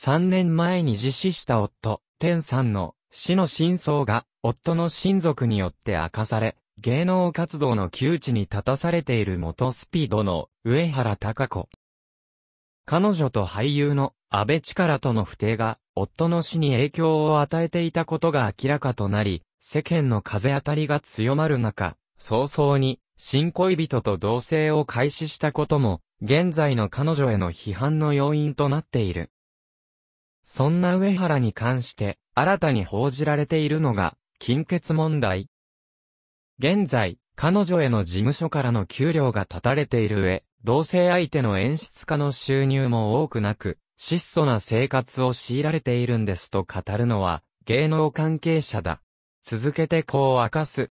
3年前に自死した夫、天さんの死の真相が夫の親族によって明かされ、芸能活動の窮地に立たされている元スピードの上原隆子。彼女と俳優の安倍力との不定が夫の死に影響を与えていたことが明らかとなり、世間の風当たりが強まる中、早々に新恋人と同棲を開始したことも、現在の彼女への批判の要因となっている。そんな上原に関して、新たに報じられているのが、金欠問題。現在、彼女への事務所からの給料が立たれている上、同性相手の演出家の収入も多くなく、質素な生活を強いられているんですと語るのは、芸能関係者だ。続けてこう明かす。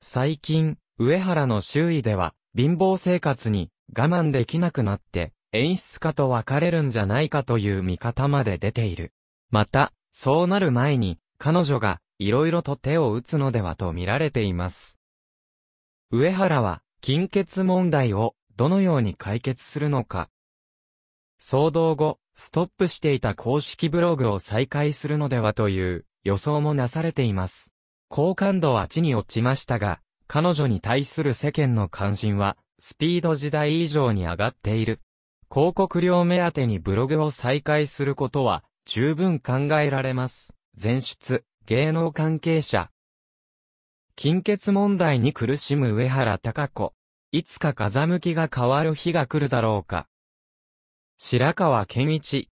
最近、上原の周囲では、貧乏生活に我慢できなくなって、演出家と別れるんじゃないかという見方まで出ている。また、そうなる前に、彼女が、色々と手を打つのではと見られています。上原は、金欠問題を、どのように解決するのか。騒動後、ストップしていた公式ブログを再開するのではという予想もなされています。好感度は地に落ちましたが、彼女に対する世間の関心は、スピード時代以上に上がっている。広告料目当てにブログを再開することは、十分考えられます。前出、芸能関係者。金欠問題に苦しむ上原隆子。いつか風向きが変わる日が来るだろうか。白川健一、